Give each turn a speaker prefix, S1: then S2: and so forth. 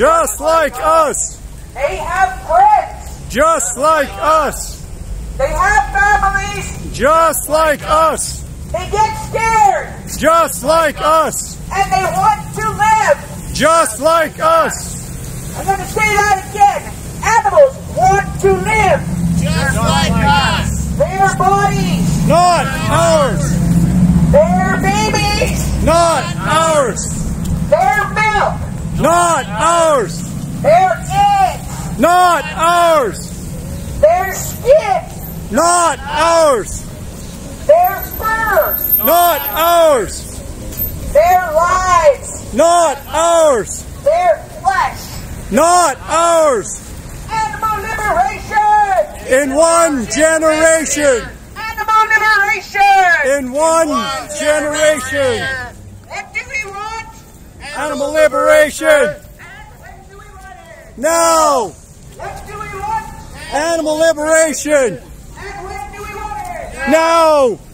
S1: just like us,
S2: They have friends.
S1: just like us,
S2: They have families.
S1: just like us,
S2: They get scared.
S1: just like us,
S2: And they want to live.
S1: just like us,
S2: I'm going to say that again. Animals want to live.
S3: Just like us.
S2: Their bodies.
S1: not ours,
S2: Their babies.
S1: not ours,
S2: Their milk.
S1: Not ours,
S2: Their eggs.
S1: not ours,
S2: Their skin.
S1: not ours,
S2: Their fur.
S1: not ours,
S2: Their lives.
S1: not ours,
S2: Their flesh.
S1: not ours,
S2: Animal liberation.
S1: in one generation,
S2: Animal liberation.
S1: in one generation,
S2: do we want?
S1: animal liberation,
S2: And